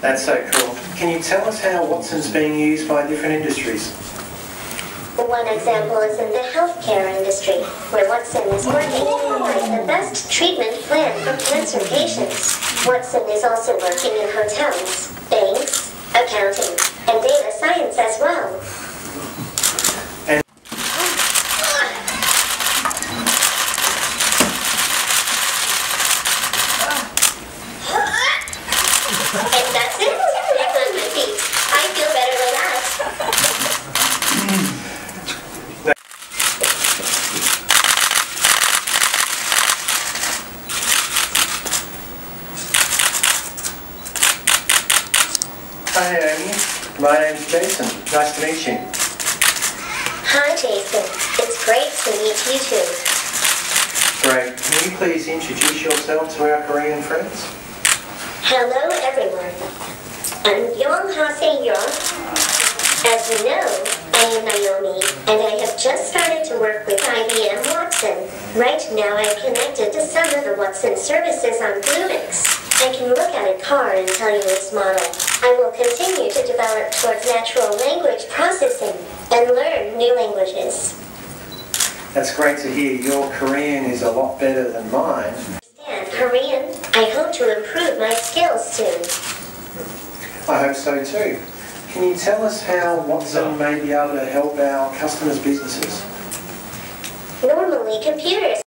That's so cool. Can you tell us how Watson's being used by different industries? One example is in the healthcare industry, where Watson is working provide the best treatment plan for cancer patients. Watson is also working in hotels, banks, accounting, and data science as well. And- And that's it. Back on my feet. I feel better with that. Hi Naomi, my name's Jason. Nice to meet you. Hi, Jason. It's great to meet you too. Great. Can you please introduce yourself to our Korean friends? Hello, everyone. I'm Yong Ha Yong. As you know, I am Naomi, and I have just started to work with IBM Watson. Right now, I've connected to some of the Watson services on Bluemix. I can look at a car and tell you its model. I will continue to develop towards natural language processing and learn new languages. That's great to hear. Your Korean is a lot better than mine. Korean, I hope to improve my skills soon. I hope so too. Can you tell us how Watson may be able to help our customers' businesses? Normally, computers